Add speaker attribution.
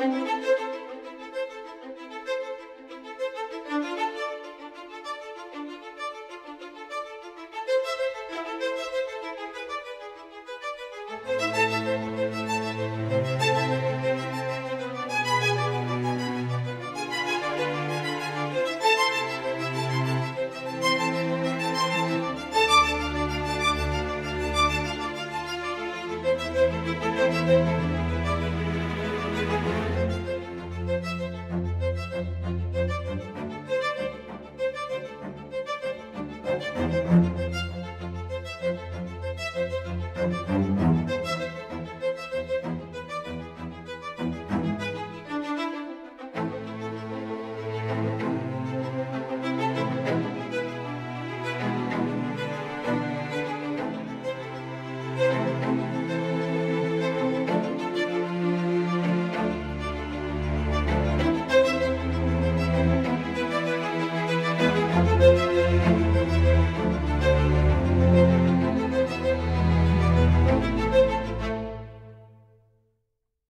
Speaker 1: Música Música